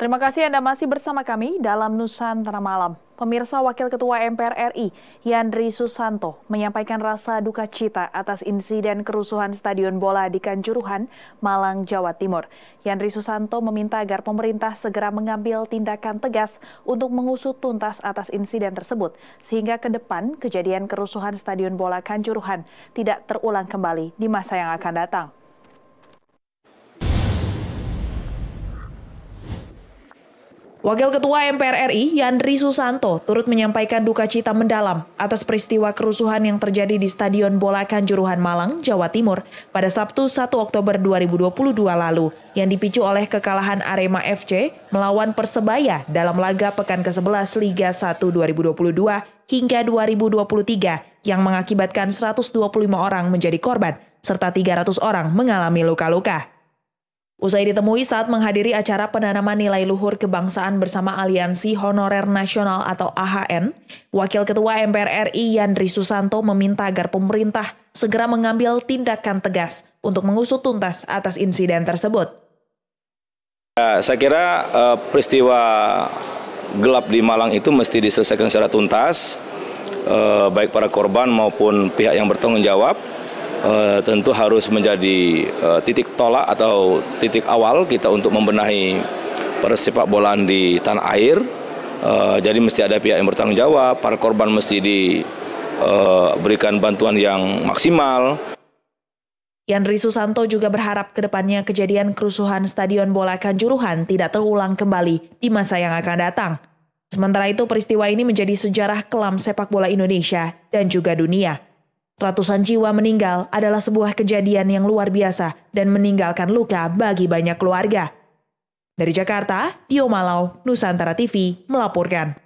Terima kasih Anda masih bersama kami dalam Nusantara Malam. Pemirsa Wakil Ketua MPR RI, Yandri Susanto, menyampaikan rasa duka cita atas insiden kerusuhan Stadion Bola di Kanjuruhan, Malang, Jawa Timur. Yandri Susanto meminta agar pemerintah segera mengambil tindakan tegas untuk mengusut tuntas atas insiden tersebut, sehingga ke depan kejadian kerusuhan Stadion Bola Kanjuruhan tidak terulang kembali di masa yang akan datang. Wakil Ketua MPR RI Yandri Susanto turut menyampaikan duka cita mendalam atas peristiwa kerusuhan yang terjadi di Stadion Bola Kanjuruhan Malang, Jawa Timur pada Sabtu 1 Oktober 2022 lalu yang dipicu oleh kekalahan Arema FC melawan Persebaya dalam laga pekan ke-11 Liga 1 2022 hingga 2023 yang mengakibatkan 125 orang menjadi korban serta 300 orang mengalami luka-luka. Usai ditemui saat menghadiri acara penanaman nilai luhur kebangsaan bersama Aliansi Honorer Nasional atau AHN, Wakil Ketua MPR RI Yandri Susanto meminta agar pemerintah segera mengambil tindakan tegas untuk mengusut tuntas atas insiden tersebut. Ya, saya kira uh, peristiwa gelap di Malang itu mesti diselesaikan secara tuntas, uh, baik para korban maupun pihak yang bertanggung jawab uh, tentu harus menjadi uh, titik tolak atau titik awal kita untuk membenahi persepak bolaan di tanah air. Uh, jadi mesti ada pihak yang bertanggung jawab, para korban mesti diberikan bantuan yang maksimal. Yandri Susanto juga berharap ke depannya kejadian kerusuhan Stadion Bola Kanjuruhan tidak terulang kembali di masa yang akan datang. Sementara itu peristiwa ini menjadi sejarah kelam sepak bola Indonesia dan juga dunia. Ratusan jiwa meninggal adalah sebuah kejadian yang luar biasa dan meninggalkan luka bagi banyak keluarga. Dari Jakarta, Dio Malau, Nusantara TV, melaporkan.